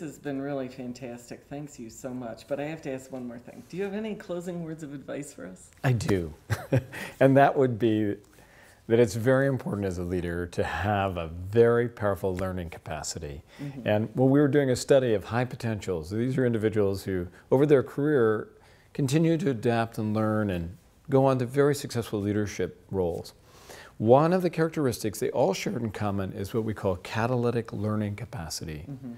has been really fantastic. Thanks you so much. But I have to ask one more thing. Do you have any closing words of advice for us? I do. and that would be that it's very important as a leader to have a very powerful learning capacity. Mm-hmm. And when we were doing a study of high potentials, these are individuals who, over their career, continue to adapt and learn and go on to very successful leadership roles. One of the characteristics they all shared in common is what we call catalytic learning capacity. Mm-hmm.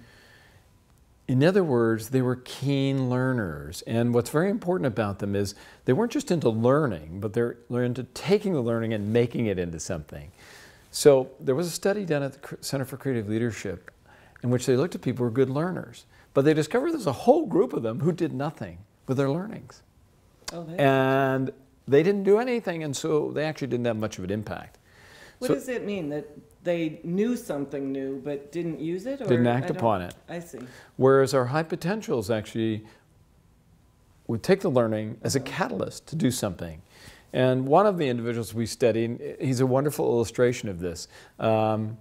In other words, they were keen learners. And what's very important about them is they weren't just into learning, but they're into taking the learning and making it into something. So there was a study done at the Center for Creative Leadership in which they looked at people who were good learners. But they discovered there's a whole group of them who did nothing with their learnings. Oh, and they didn't do anything, and so they actually didn't have much of an impact. What so, does it mean that they knew something new but didn't use it? Or didn't act upon it. I see. Whereas our high potentials actually would take the learning as a catalyst to do something. And one of the individuals we studied, he's a wonderful illustration of this. Um,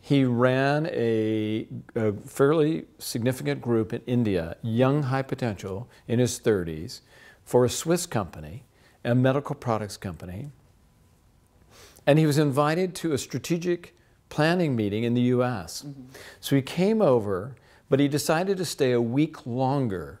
he ran a, a, fairly significant group in India, young high potential in his 30s, for a Swiss company, a medical products company. And he was invited to a strategic planning meeting in the US. Mm-hmm. So he came over, but he decided to stay a week longer.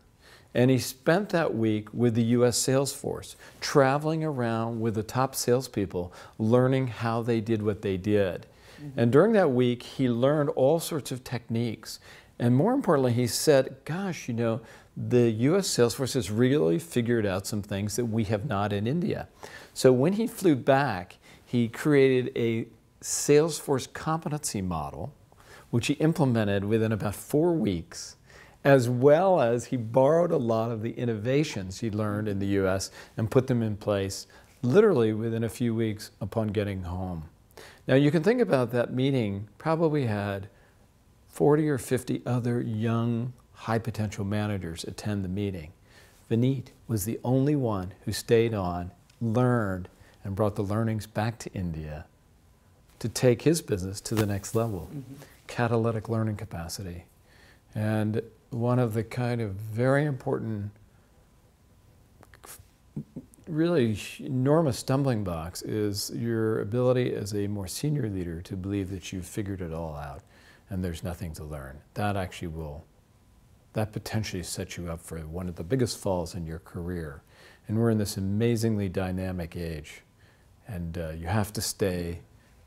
And he spent that week with the US sales force, traveling around with the top salespeople, learning how they did what they did. Mm-hmm. And during that week, he learned all sorts of techniques. And more importantly, he said, Gosh, you know, the US sales force has really figured out some things that we have not in India. So when he flew back, he created a sales force competency model, which he implemented within about four weeks, as well as he borrowed a lot of the innovations he learned in the US and put them in place literally within a few weeks upon getting home. Now you can think about that meeting probably had 40 or 50 other young high potential managers attend the meeting. Vineet was the only one who stayed on, learned, and brought the learnings back to India to take his business to the next level. Mm-hmm. Catalytic learning capacity. And one of the kind of very important, really enormous stumbling blocks is your ability as a more senior leader to believe that you've figured it all out and there's nothing to learn. That actually will, that potentially sets you up for one of the biggest falls in your career. And we're in this amazingly dynamic age. And uh, you have to stay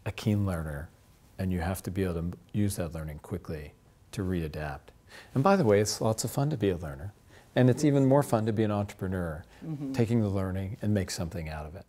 a keen learner and you have to be able to use that learning quickly to readapt. And by the way, it's lots of fun to be a learner. And it's even more fun to be an entrepreneur, mm-hmm. taking the learning and make something out of it.